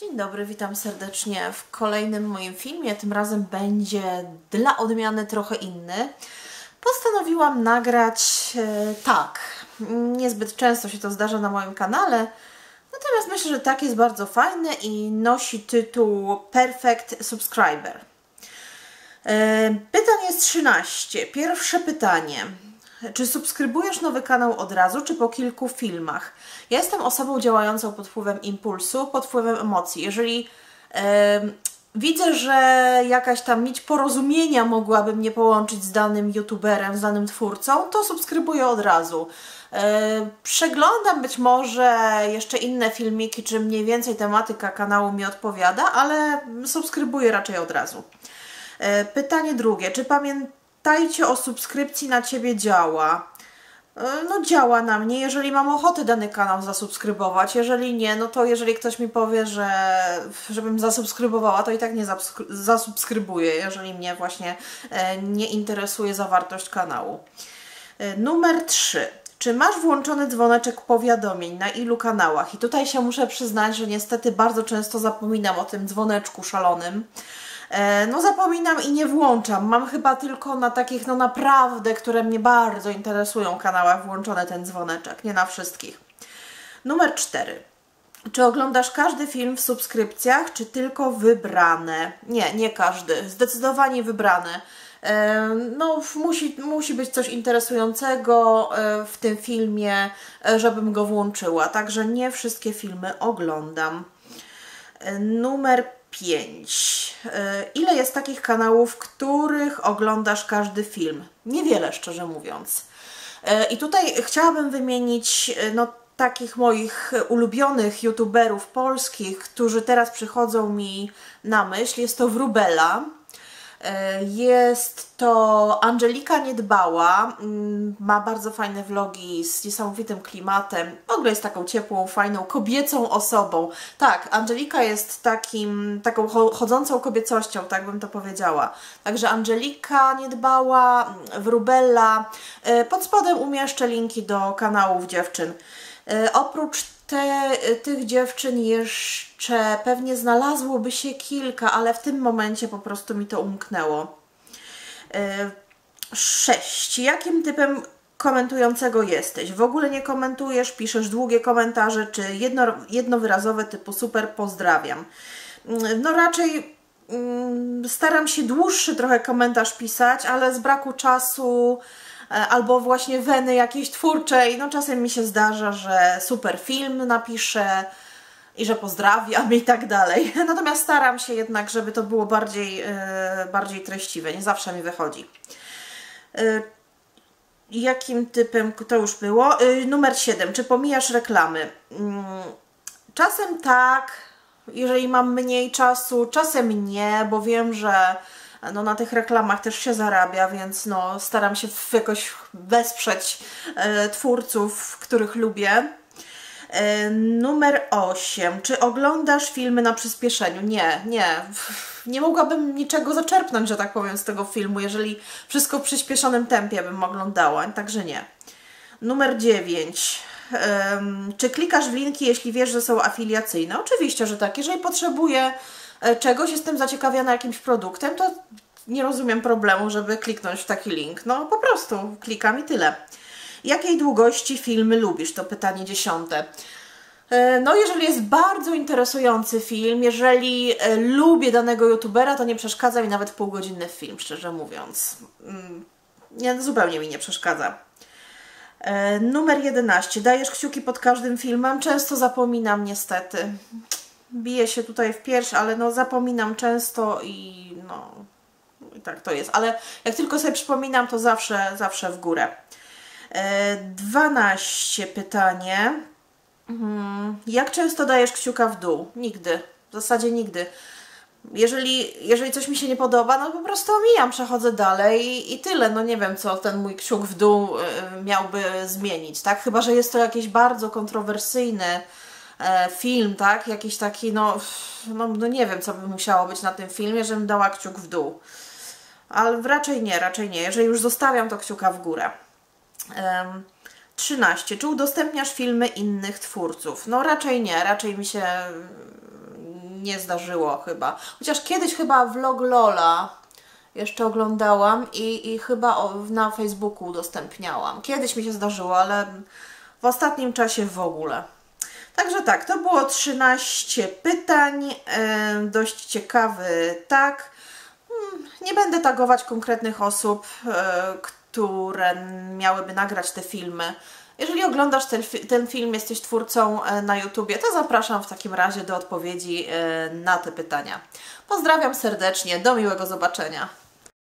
Dzień dobry, witam serdecznie w kolejnym moim filmie. Tym razem będzie dla odmiany trochę inny. Postanowiłam nagrać e, tak. Niezbyt często się to zdarza na moim kanale, natomiast myślę, że tak jest bardzo fajny i nosi tytuł Perfect Subscriber. E, pytań jest 13. Pierwsze pytanie. Czy subskrybujesz nowy kanał od razu, czy po kilku filmach? Ja jestem osobą działającą pod wpływem impulsu, pod wpływem emocji. Jeżeli widzę, że jakaś tam nić porozumienia mogłaby mnie połączyć z danym youtuberem, z danym twórcą, to subskrybuję od razu. przeglądam być może jeszcze inne filmiki, czy mniej więcej tematyka kanału mi odpowiada, ale subskrybuję raczej od razu. E, pytanie drugie. Czy pamiętasz Pamiętajcie o subskrypcji na Ciebie działa. E, no działa na mnie, jeżeli mam ochotę dany kanał zasubskrybować. Jeżeli nie, no to jeżeli ktoś mi powie, że żebym zasubskrybowała, to i tak nie zasubskrybuję, jeżeli mnie właśnie e, nie interesuje zawartość kanału. E, numer 3. Czy masz włączony dzwoneczek powiadomień? Na ilu kanałach? I tutaj się muszę przyznać, że niestety bardzo często zapominam o tym dzwoneczku szalonym. E, no zapominam i nie włączam. Mam chyba tylko na takich, no naprawdę, które mnie bardzo interesują kanałach włączony ten dzwoneczek, nie na wszystkich. Numer 4. Czy oglądasz każdy film w subskrypcjach, czy tylko wybrane? Nie, nie każdy. Zdecydowanie wybrane. E, no, musi, musi być coś interesującego e, w tym filmie, żebym go włączyła. Także nie wszystkie filmy oglądam. Numer 5. E, ile jest takich kanałów, których oglądasz każdy film? Niewiele, szczerze mówiąc. E, I tutaj chciałabym wymienić e, no, takich moich ulubionych youtuberów polskich, którzy teraz przychodzą mi na myśl. Jest to Wrubela, jest to Angelika Niedbała, mm, ma bardzo fajne vlogi z niesamowitym klimatem, w ogóle jest taką ciepłą, fajną, kobiecą osobą. Tak, Angelika jest takim, taką chodzącą kobiecością, tak bym to powiedziała. Także Angelika Niedbała, Wrubella, e, pod spodem umieszczę linki do kanałów dziewczyn. E, oprócz te, tych dziewczyn jeszcze pewnie znalazłoby się kilka, ale w tym momencie po prostu mi to umknęło. E, sześć. Jakim typem komentującego jesteś? W ogóle nie komentujesz, piszesz długie komentarze, czy jedno, jednowyrazowe typu super pozdrawiam? Mm, no raczej mm, staram się dłuższy trochę komentarz pisać, ale z braku czasu albo właśnie weny jakiejś twórczej. No czasem mi się zdarza, że super film napiszę i że pozdrawiam i tak dalej. Natomiast staram się jednak, żeby to było bardziej, e, bardziej treściwe. Nie zawsze mi wychodzi. E, jakim typem to już było? Numer 7. Czy pomijasz reklamy? Mm, czasem tak, jeżeli mam mniej czasu, czasem nie, bo wiem, że no na tych reklamach też się zarabia, więc no staram się jakoś wesprzeć e, twórców, których lubię. E, numer 8. Czy oglądasz filmy na przyspieszeniu? Nie, nie. Nie mogłabym niczego zaczerpnąć, że tak powiem, z tego filmu, jeżeli wszystko w przyspieszonym tempie bym oglądała, także nie. Numer 9. Um, czy klikasz w linki, jeśli wiesz, że są afiliacyjne? Oczywiście, że tak. Jeżeli potrzebuję czegoś, jestem zaciekawiona jakimś produktem, to nie rozumiem problemu, żeby kliknąć w taki link. No po prostu klikam i tyle. Jakiej długości filmy lubisz? To pytanie dziesiąte. E, no, jeżeli jest bardzo interesujący film, jeżeli e, lubię danego youtubera, to nie przeszkadza mi nawet półgodzinny film, szczerze mówiąc. Mm, nie, zupełnie mi nie przeszkadza. Numer 11. Dajesz kciuki pod każdym filmem? Często zapominam niestety biję się tutaj w pierś, ale no zapominam często i no i tak to jest. Ale jak tylko sobie przypominam, to zawsze, zawsze w górę. E, 12 pytanie. Hmm. Jak często dajesz kciuka w dół? Nigdy. W zasadzie nigdy. Jeżeli, jeżeli coś mi się nie podoba, no po prostu omijam, przechodzę dalej i, i tyle. No nie wiem, co ten mój kciuk w dół y, miałby zmienić, tak? Chyba, że jest to jakieś bardzo kontrowersyjne E, film, tak? Jakiś taki, no, no, no nie wiem, co by musiało być na tym filmie, żebym dała kciuk w dół. Ale raczej nie, raczej nie. Jeżeli już zostawiam, to kciuka w górę. Um, 13. Czy udostępniasz filmy innych twórców? No raczej nie, raczej mi się nie zdarzyło chyba. Chociaż kiedyś chyba vlog Lola jeszcze oglądałam i, i chyba na Facebooku udostępniałam. Kiedyś mi się zdarzyło, ale w ostatnim czasie w ogóle. Także tak, to było 13 pytań, dość ciekawy tak. Hmm, nie będę tagować konkretnych osób, e, które miałyby nagrać te filmy. Jeżeli oglądasz ten, ten film, jesteś twórcą e, na YouTubie, to zapraszam w takim razie do odpowiedzi e, na te pytania. Pozdrawiam serdecznie, do miłego zobaczenia.